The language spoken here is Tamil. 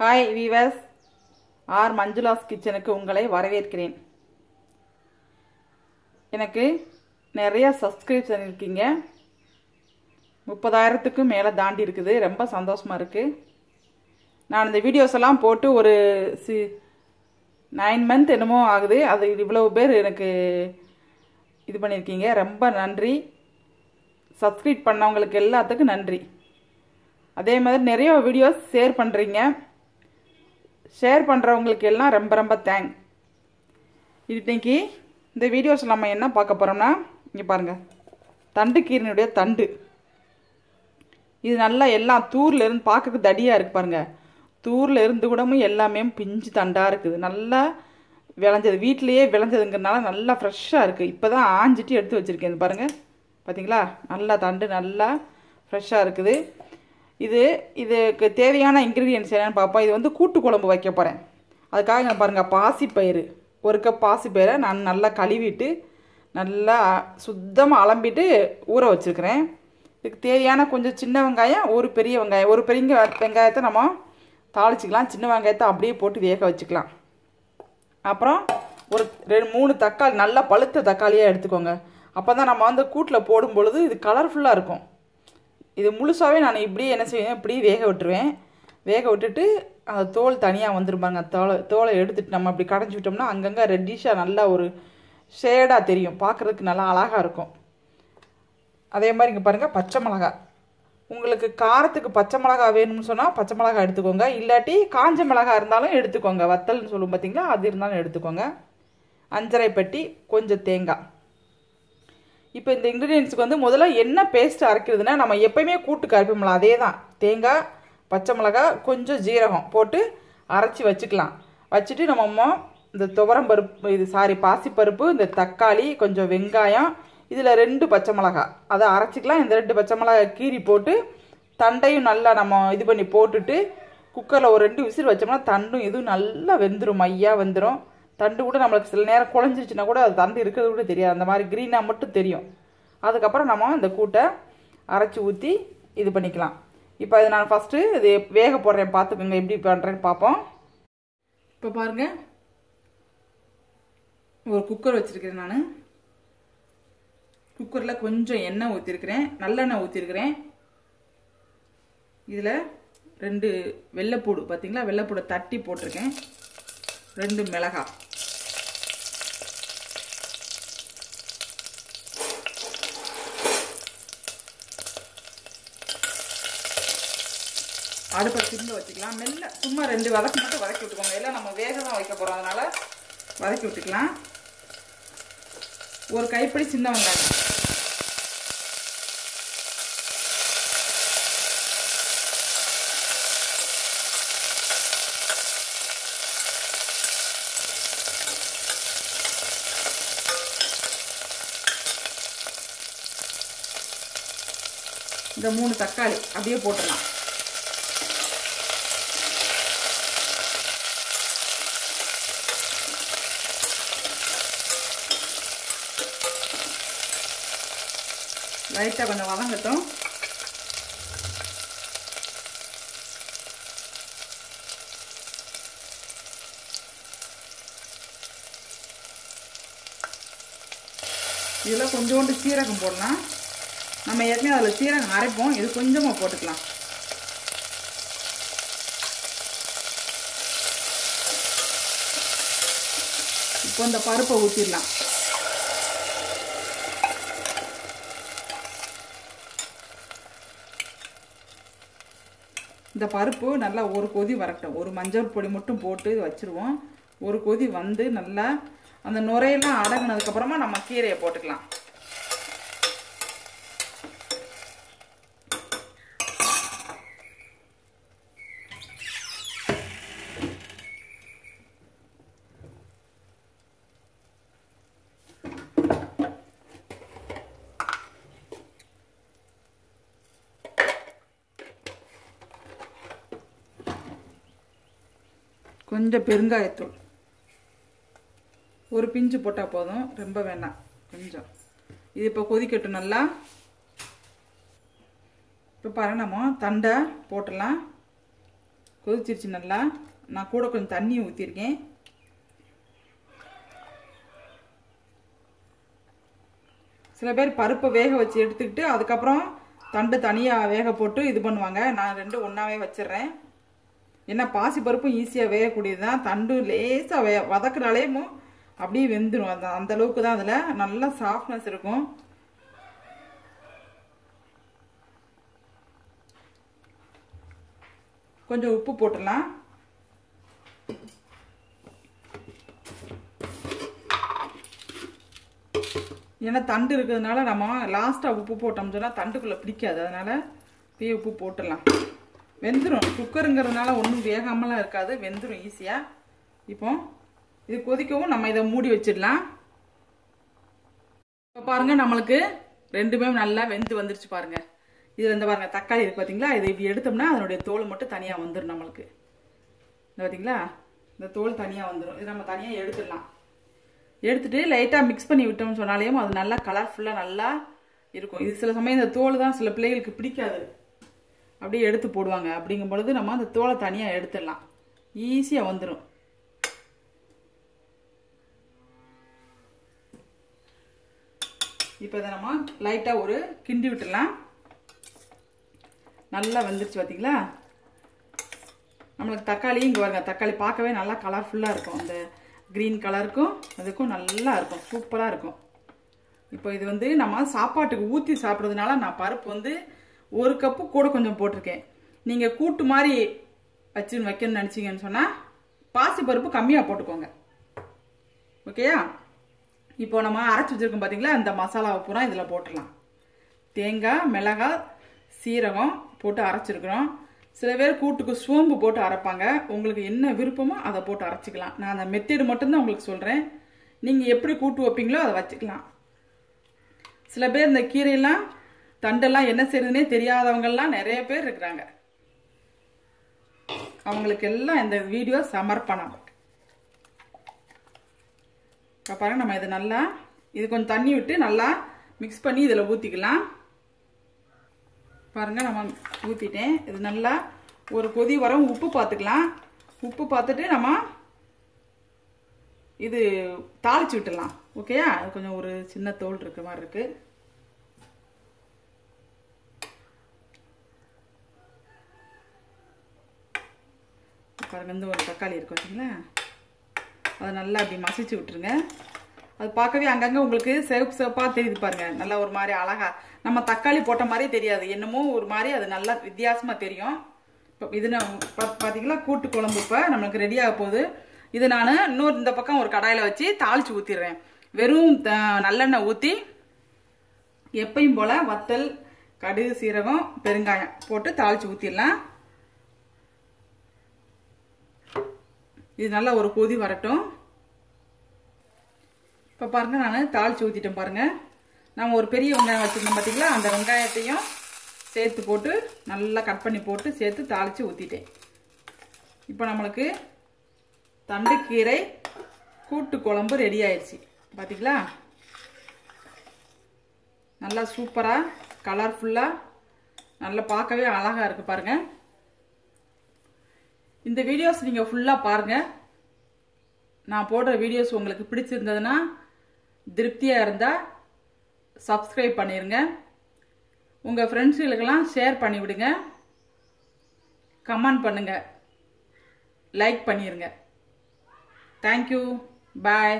ஹாய் வீவர்ஸ் ஆர் மஞ்சுளாஸ் கிச்சனுக்கு உங்களை வரவேற்கிறேன். எனக்கு நிறைய சப்ஸ்கிரிப்ஷன் இருக்கீங்க. முப்பதாயிரத்துக்கும் மேலே தாண்டி இருக்குது. ரொம்ப சந்தோஷமாக இருக்குது நான் இந்த வீடியோஸ் எல்லாம் போட்டு ஒரு சி நைன் மந்த் என்னமோ ஆகுது. அது இவ்வளவு பேர் எனக்கு இது பண்ணியிருக்கீங்க. ரொம்ப நன்றி. சப்ஸ்கிரைப் பண்ணவங்களுக்கு எல்லாத்துக்கும் நன்றி. அதே மாதிரி நிறைய வீடியோஸ் ஷேர் பண்ணுறீங்க ஷேர் பண்ணுறவங்களுக்கு எல்லாம் ரொம்ப ரொம்ப தேங்க் இன்னைக்கு இந்த வீடியோஸ் நம்ம என்ன பார்க்க போகிறோம்னா இங்கே பாருங்கள் தண்டு கீரனுடைய தண்டு. இது நல்லா எல்லாம் தூரில் இருந்து பார்க்கறதுக்கு தடியாக இருக்குது பாருங்கள் தூரில் இருந்து கூடமும் எல்லாமே பிஞ்சு தண்டாக இருக்குது. நல்லா விளைஞ்சது. வீட்டிலையே விளைஞ்சதுங்கிறனால நல்லா ஃப்ரெஷ்ஷாக இருக்குது இப்போ தான் ஆஞ்சிட்டு எடுத்து வச்சுருக்கேன் பாருங்கள் பார்த்தீங்களா நல்லா தண்டு நல்லா ஃப்ரெஷ்ஷாக இருக்குது. இது இதுக்கு தேவையான இன்க்ரீடியன்ஸ் என்னென்னு பார்ப்போம் இது வந்து கூட்டு குழம்பு வைக்க போகிறேன் அதுக்காக நான் பாருங்கள் பாசிப்பயிறு. ஒரு கப் பாசிப்பயிரை நான் நல்லா கழுவிட்டு நல்லா சுத்தமாக அலம்பிட்டு ஊற வச்சுருக்கிறேன். இதுக்கு தேவையான கொஞ்சம் சின்ன வெங்காயம் ஒரு பெரிய வெங்காயம். ஒரு பெரிய வெங்காயத்தை நம்ம தாளிச்சிக்கலாம். சின்ன வெங்காயத்தை அப்படியே போட்டு வேக வச்சுக்கலாம். அப்புறம் ஒரு ரெண்டு மூணு தக்காளி நல்லா பழுத்த தக்காளியாக எடுத்துக்கோங்க. அப்போ தான் நம்ம வந்து கூட்டில் போடும் பொழுது இது கலர்ஃபுல்லாக இருக்கும். இது முழுசாகவே நான் இப்படி என்ன செய்வேன்? இப்படி வேக விட்டுருவேன். வேக விட்டுட்டு அந்த தோல் தனியாக வந்துருப்பாங்க தோலை தோலை எடுத்துட்டு நம்ம அப்படி கடைஞ்சி விட்டோம்னா அங்கங்கே ரெட்டிஷாக நல்லா ஒரு ஷேடாக தெரியும். பார்க்குறதுக்கு நல்லா அழகாக இருக்கும். அதே மாதிரி இங்கே பாருங்கள் பச்சை மிளகா. உங்களுக்கு காரத்துக்கு பச்சை மிளகா வேணும்னு சொன்னால் பச்சை மிளகா எடுத்துக்கோங்க. இல்லாட்டி காஞ்ச மிளகா இருந்தாலும் எடுத்துக்கோங்க. வத்தல்னு சொல்லும் பார்த்தீங்களா அது இருந்தாலும் எடுத்துக்கோங்க. அஞ்சரை பெட்டி கொஞ்சம் தேங்காய். இப்போ இந்த இன்க்ரீடியன்ஸுக்கு வந்து முதல்ல என்ன பேஸ்ட் அரைக்கிறதுனா நம்ம எப்பயுமே கூட்டுக்கு அரைப்போம்ல அதே தான் தேங்காய் பச்சை மிளகா கொஞ்சம் ஜீரகம் போட்டு அரைச்சி வச்சுக்கலாம். வச்சுட்டு நம்ம இந்த துவரம் பருப்பு இது சாரி பாசிப்பருப்பு இந்த தக்காளி கொஞ்சம் வெங்காயம் இதில் ரெண்டு பச்சை மிளகா அதை அரைச்சிக்கலாம். இந்த ரெண்டு பச்சை மிளகா கீரி போட்டு தண்டையும் நல்லா நம்ம இது பண்ணி போட்டுட்டு குக்கரில் ஒரு ரெண்டு விசில் வச்சோம்னா தண்டும் இதுவும் நல்லா வெந்துடும் மையாக வெந்துடும் தண்டு கூட நம்மளுக்கு சில நேரம் குழஞ்சிருச்சுன்னா கூட அது தண்டு இருக்கிறது கூட தெரியாது. அந்த மாதிரி க்ரீனாக மட்டும் தெரியும். அதுக்கப்புறம் நம்ம இந்த கூட்டை அரைச்சி ஊற்றி இது பண்ணிக்கலாம். இப்போ இது நான் ஃபஸ்ட்டு இது வேக போடுறேன். பார்த்துக்கோங்க எப்படி பண்ணுறேன்னு பார்ப்போம். இப்போ பாருங்கள் ஒரு குக்கர் வச்சுருக்கிறேன் நான். குக்கரில் கொஞ்சம் எண்ணெய் ஊற்றிருக்கிறேன் நல்லெண்ணெய் ஊற்றிருக்கிறேன் இதில் ரெண்டு வெள்ளைப்பூடு பார்த்தீங்களா வெள்ளைப்பூடை தட்டி போட்டிருக்கேன். ரெண்டு மிளகாய். அடுப்பை திரும்ப வச்சுக்கலாம். மெல்ல சும்மா ரெண்டு வதக்கு மட்டும் வதக்கி விட்டுக்கோங்க. எல்லாம் நம்ம வேக தான் வைக்க போகிறோம் அதனால் வதக்கி விட்டுக்கலாம். ஒரு கைப்பிடி சின்ன வெங்காயம். இந்த மூணு தக்காளி அப்படியே போட்டுடலாம். லைட்டாக கொஞ்சம் வதங்கட்டும். இதில் கொஞ்சோண்டு சீரகம் போடலாம். நம்ம ஏற்கனவே அதில் சீரகம் அரைப்போம். இது கொஞ்சமாக போட்டுக்கலாம். இப்போ இந்த பருப்பை ஊற்றிடலாம் இந்த பருப்பு நல்லா ஒரு கொதி வரட்டும். ஒரு மஞ்சள் பொடி மட்டும் போட்டு வச்சுருவோம். ஒரு கொதி வந்து நல்லா அந்த நுரையெல்லாம் அடங்கினதுக்கப்புறமா நம்ம கீரையை போட்டுக்கலாம். கொஞ்சம் பெருங்காயத்தூள். ஒரு பிஞ்சு போட்டால் போதும். ரொம்ப வேணாம். கொஞ்சம். இது இப்போ கொதிக்கட்டும் நல்லா. இப்போ பாருங்க நம்ம தண்டை போட்டுடலாம். கொதிச்சிருச்சு நல்லா. நான் கூட கொஞ்சம் தண்ணி ஊற்றிருக்கேன் சில பேர் பருப்பை வேக வச்சு எடுத்துக்கிட்டு அதுக்கப்புறம் தண்டு தனியாக வேக போட்டு இது பண்ணுவாங்க. நான் ரெண்டும் ஒன்றாவே வச்சிடுறேன். ஏன்னா பாசி பருப்பும் ஈஸியாக வேகக்கூடியது தான் தண்டு லேசாக வே வதக்குறாலேயும் அப்படியே வெந்துடும் அந்த அந்த அளவுக்கு தான் அதில் நல்லா சாஃப்ட்னஸ் இருக்கும். கொஞ்சம் உப்பு போட்டுடலாம். ஏன்னா தண்டு இருக்கிறதுனால நம்ம லாஸ்ட்டாக உப்பு போட்டோம்னு சொன்னால் தண்டுக்குள்ளே பிடிக்காது. அதனால் இப்பயே உப்பு போட்டுடலாம். வெந்துடும் குக்கருங்கிறதுனால ஒன்றும் வேகாமலாம் இருக்காது. வெந்துடும் ஈஸியாக இப்போ இது கொதிக்கவும் நம்ம இதை மூடி வச்சிடலாம். இப்போ பாருங்கள் நம்மளுக்கு ரெண்டுமே நல்லா வெந்து வந்துருச்சு பாருங்கள் இதில் இந்த பாருங்கள் தக்காளி இருக்கு பார்த்தீங்களா இதை இப்படி எடுத்தோம்னா அதனுடைய தோல் மட்டும் தனியாக வந்துடும் நம்மளுக்கு. இந்த பார்த்தீங்களா இந்த தோல் தனியாக வந்துடும் இது நம்ம தனியாக எடுத்துடலாம். எடுத்துட்டு லைட்டாக மிக்ஸ் பண்ணி விட்டோம்னு சொன்னாலேயும் அது நல்லா கலர்ஃபுல்லாக நல்லா இருக்கும். இது சில சமயம் இந்த தோல் தான் சில பிள்ளைகளுக்கு பிடிக்காது. அப்படியே எடுத்து போடுவாங்க. அப்படிங்கும் பொழுது நம்ம அந்த தோலை தனியாக எடுத்துடலாம். ஈஸியாக வந்துடும் இப்போ இதை நம்ம லைட்டாக ஒரு கிண்டி விட்டுடலாம். நல்லா வந்துருச்சு பார்த்தீங்களா நம்மளுக்கு தக்காளி இங்கே வருங்க தக்காளி பார்க்கவே நல்லா கலர்ஃபுல்லாக இருக்கும். அந்த க்ரீன் கலருக்கும் அதுக்கும் நல்லா இருக்கும். சூப்பராக இருக்கும். இப்போ இது வந்து நம்ம சாப்பாட்டுக்கு ஊற்றி சாப்பிட்றதுனால நான் பருப்பு வந்து ஒரு கப்பு கூட கொஞ்சம் போட்டிருக்கேன். நீங்கள் கூட்டு மாதிரி வச்சு வைக்கணும்னு நினச்சிங்கன்னு சொன்னால் பாசி பருப்பு கம்மியாக போட்டுக்கோங்க. ஓகேயா இப்போ நம்ம அரைச்சி வச்சுருக்கோம் பார்த்தீங்களா இந்த மசாலாவை பூரா இதில் போட்டுடலாம். தேங்காய் மிளகாய் சீரகம் போட்டு அரைச்சிருக்கிறோம். சில பேர் கூட்டுக்கு சோம்பு போட்டு அரைப்பாங்க. உங்களுக்கு என்ன விருப்பமோ அதை போட்டு அரைச்சிக்கலாம். நான் அந்த மெத்தேடு மட்டும்தான் உங்களுக்கு சொல்கிறேன் நீங்கள் எப்படி கூட்டு வைப்பீங்களோ அதை வச்சுக்கலாம். சில பேர் இந்த கீரையெல்லாம் தண்டெல்லாம் என்ன செய்யுதுனே தெரியாதவங்கெல்லாம் நிறைய பேர் இருக்கிறாங்க. அவங்களுக்கு எல்லாம் இந்த வீடியோ சமர்ப்பணம். பாருங்க நம்ம இது நல்லா இது கொஞ்சம் தண்ணி விட்டு நல்லா மிக்ஸ் பண்ணி இதில் ஊற்றிக்கலாம் பாருங்க நம்ம ஊற்றிட்டேன் இது நல்லா ஒரு கொதி வரும் உப்பு பார்த்துக்கலாம் உப்பு பார்த்துட்டு நம்ம இது தாளிச்சு விட்டுடலாம். ஓகேயா அது கொஞ்சம் ஒரு சின்ன தோல் இருக்க மாதிரி இருக்குது பாருங்க இந்த ஒரு தக்காளி இருக்கும் பார்த்தீங்களா அதை நல்லா அப்படி மசிச்சு விட்டுருங்க. அது பார்க்கவே அங்கங்கே உங்களுக்கு சிவப்பு சிவப்பாக தெரியுது பாருங்கள் நல்லா ஒரு மாதிரி அழகா. நம்ம தக்காளி போட்ட மாதிரியே தெரியாது. என்னமோ ஒரு மாதிரி அது நல்லா வித்தியாசமாக தெரியும். இப்போ இது நான் பார்த்தீங்களா கூட்டு குழம்பு இப்போ நம்மளுக்கு ரெடியாக போகுது. இது நான் இன்னொரு இந்த பக்கம் ஒரு கடாயில் வச்சு தாளிச்சு ஊற்றிடுறேன் வெறும் நல்லெண்ணெய் ஊற்றி எப்பையும் போல் வத்தல் கடுகு சீரகம் பெருங்காயம் போட்டு தாளிச்சு ஊற்றிடலாம் இது நல்லா ஒரு கொதி வரட்டும். இப்போ பாருங்கள் நான் தாளிச்சு ஊற்றிட்டேன் பாருங்கள் நம்ம ஒரு பெரிய வெங்காயம் வச்சுருந்தோம் பார்த்தீங்களா அந்த வெங்காயத்தையும் சேர்த்து போட்டு நல்லா கட் பண்ணி போட்டு சேர்த்து தாளித்து ஊற்றிட்டேன் இப்போ நம்மளுக்கு தண்டுக்கீரை கூட்டு குழம்பு ரெடி ஆயிடுச்சு. பார்த்தீங்களா நல்லா சூப்பராக கலர்ஃபுல்லாக நல்லா பார்க்கவே அழகாக இருக்குது பாருங்கள் இந்த வீடியோஸ் நீங்கள் ஃபுல்லாக பாருங்கள் நான் போடுற வீடியோஸ் உங்களுக்கு பிடிச்சிருந்ததுன்னா திருப்தியாக இருந்தால் சப்ஸ்கிரைப் பண்ணிடுங்க உங்கள் ஃப்ரெண்ட்ஸுகளுக்கெல்லாம் ஷேர் பண்ணிவிடுங்க. கமெண்ட் பண்ணுங்கள் லைக் பண்ணிடுங்க தேங்க்யூ பாய்